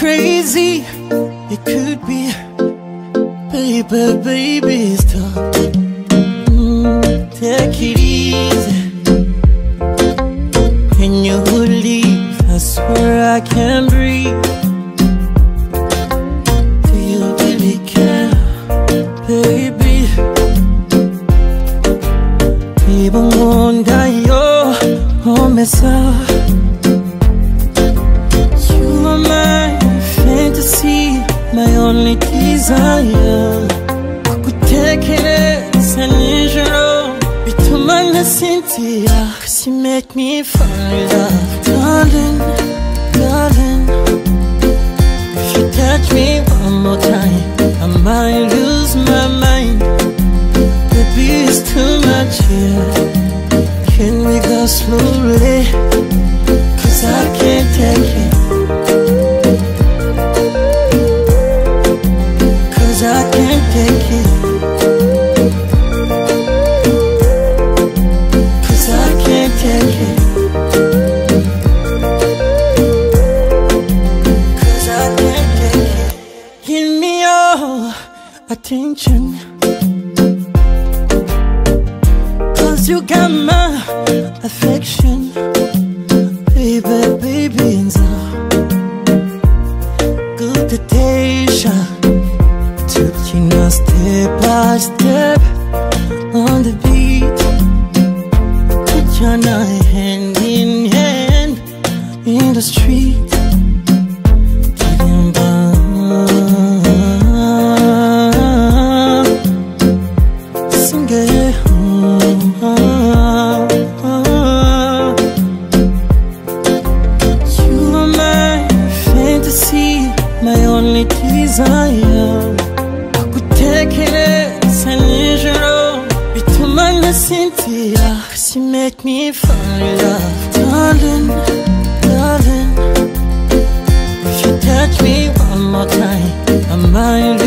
crazy it could be, baby, baby, stop. Homesa You are my fantasy, my only desire. Kukutekereza nijoro bituma nasinzira Cause you make me fall in love. Darling, darling If you touch me one more time I might lose my mind. Baby, it's too much here. Can we go slowly? Cause I can't take it. Cause I can't take it. Cause I can't take it. Cause I can't take it. Give me your attention. You got my affection Baby, baby, and so Good temptation you now step by step On the beat your now hand in hand In the street my only desire Kutekereza nijoro bituma nasinzira Cause you make me fall in love Darling, darling If you touch me one more time I might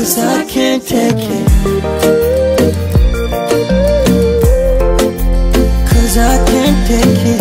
Cause I can't take it. Cause I can't take it.